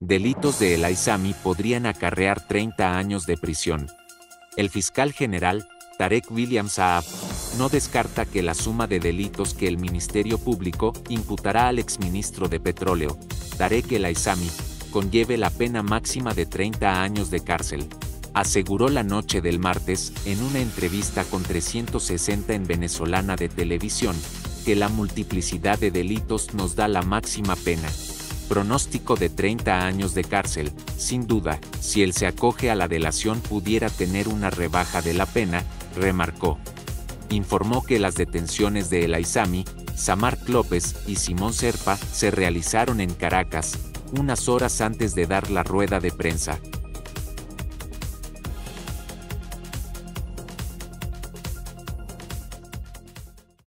Delitos de El Aizami podrían acarrear 30 años de prisión. El fiscal general, Tarek William Saab, no descarta que la suma de delitos que el Ministerio Público imputará al exministro de Petróleo, Tarek El Aizami, conlleve la pena máxima de 30 años de cárcel. Aseguró la noche del martes, en una entrevista con 360 en Venezolana de Televisión, que la multiplicidad de delitos nos da la máxima pena. Pronóstico de 30 años de cárcel, sin duda, si él se acoge a la delación pudiera tener una rebaja de la pena, remarcó. Informó que las detenciones de El Aizami, Samark López y Simón Serpa se realizaron en Caracas, unas horas antes de dar la rueda de prensa,